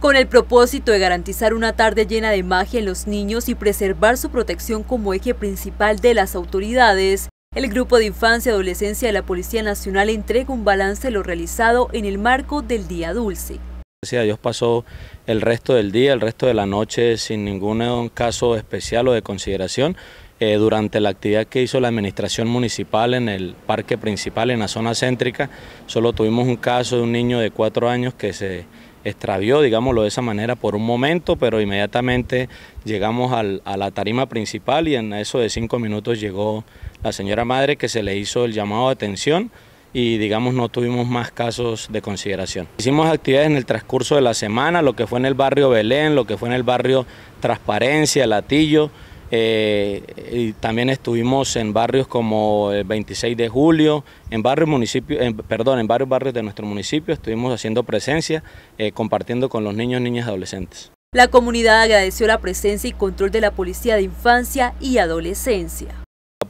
Con el propósito de garantizar una tarde llena de magia en los niños y preservar su protección como eje principal de las autoridades, el Grupo de Infancia y Adolescencia de la Policía Nacional entrega un balance de lo realizado en el marco del Día Dulce. Gracias a Dios pasó el resto del día, el resto de la noche sin ningún caso especial o de consideración. Eh, durante la actividad que hizo la administración municipal en el parque principal, en la zona céntrica, solo tuvimos un caso de un niño de cuatro años que se extravió, digámoslo de esa manera, por un momento, pero inmediatamente llegamos a la tarima principal y en eso de cinco minutos llegó la señora madre que se le hizo el llamado de atención y digamos no tuvimos más casos de consideración. Hicimos actividades en el transcurso de la semana, lo que fue en el barrio Belén, lo que fue en el barrio Transparencia, Latillo, eh, y también estuvimos en barrios como el 26 de julio, en municipios, perdón, en varios barrios de nuestro municipio estuvimos haciendo presencia, eh, compartiendo con los niños, niñas y adolescentes. La comunidad agradeció la presencia y control de la Policía de Infancia y Adolescencia.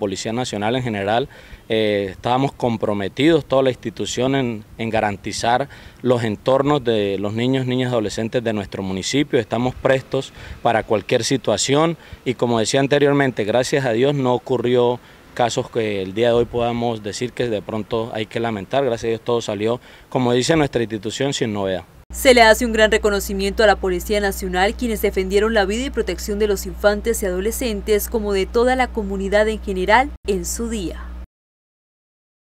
Policía Nacional en general, eh, estábamos comprometidos, toda la institución, en, garantizar los entornos de los niños, niñas, adolescentes de nuestro municipio. Estamos prestos para cualquier situación y como decía anteriormente, gracias a Dios no ocurrió casos que el día de hoy podamos decir que de pronto hay que lamentar. Gracias a Dios todo salió, como dice nuestra institución, sin novedad. Se le hace un gran reconocimiento a la Policía Nacional quienes defendieron la vida y protección de los infantes y adolescentes como de toda la comunidad en general en su día.